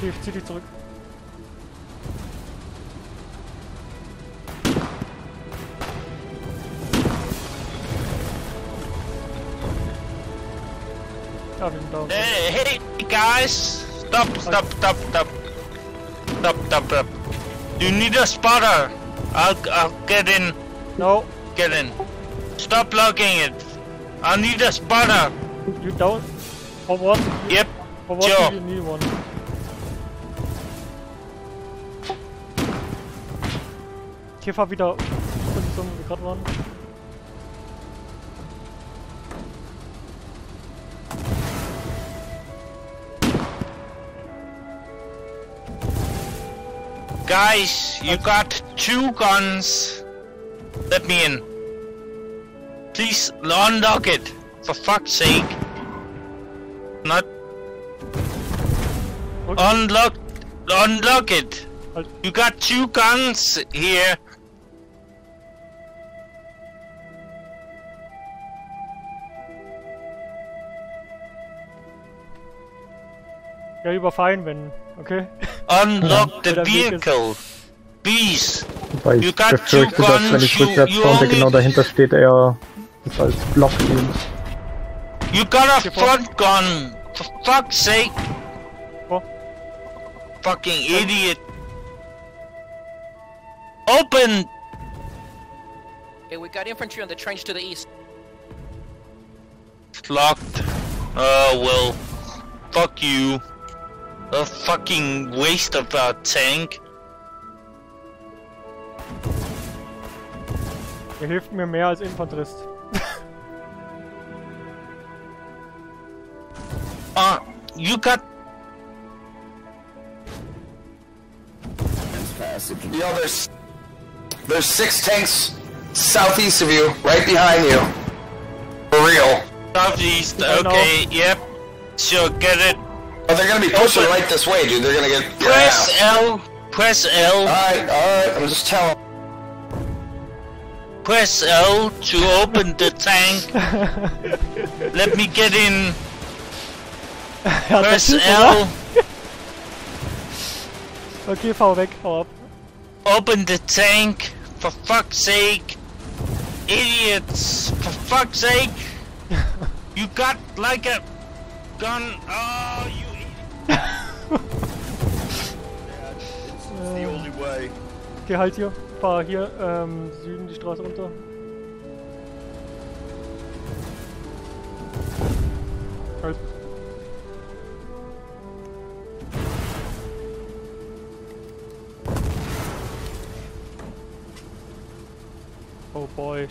Zieh, zieh dich zurück. Ja, wir sind da. Hey, hey, guys! Stop, stop, stop, stop. Stop, stop, stop. You need a spotter. I'll, I'll get in, No, get in. Stop blocking it. I need a spotter. you don't. For what? Yep, For what Sure. do you need one? Hier fahr wieder Position, wo wir gerade waren. guys, you got two guns. Let me in. Please unlock it, for fuck's sake. Not Okay. unlock, unlock it. You got two guns here. Ja, überfahr ihn, wenn. Okay? Unlock the Oder Weg ist- vehicle. Please. Weil You ich got befürchte, two dass wenn ich guns, you- rückwärts you fahre und der only- genau dahinter steht, er als Block dient. You got a Hier front gun. For fuck's sake. Vor. Fucking idiot. Open. Hey, we got infantry on the trench to the east. It's locked. Oh well. Fuck you. A fucking waste of a tank. Er hilft mir mehr als Infanterist. Uh, you got Yo, there's there's six tanks southeast of you, right behind you. For real. southeast. Okay, yep. Sure, get it. But they're gonna be pushing Open. right this way, dude. They're gonna get. get Press out. L. Press L. Alright, alright, I'm just telling. Press L to open the tank. Let me get in. Press L. Okay, fahr weg, hau ab. Open the tank. For fuck's sake. Idiots. For fuck's sake. You got like a gun. Oh, you Geh halt hier, fahr hier, ähm, Süden die Straße runter. Halt. Oh boy.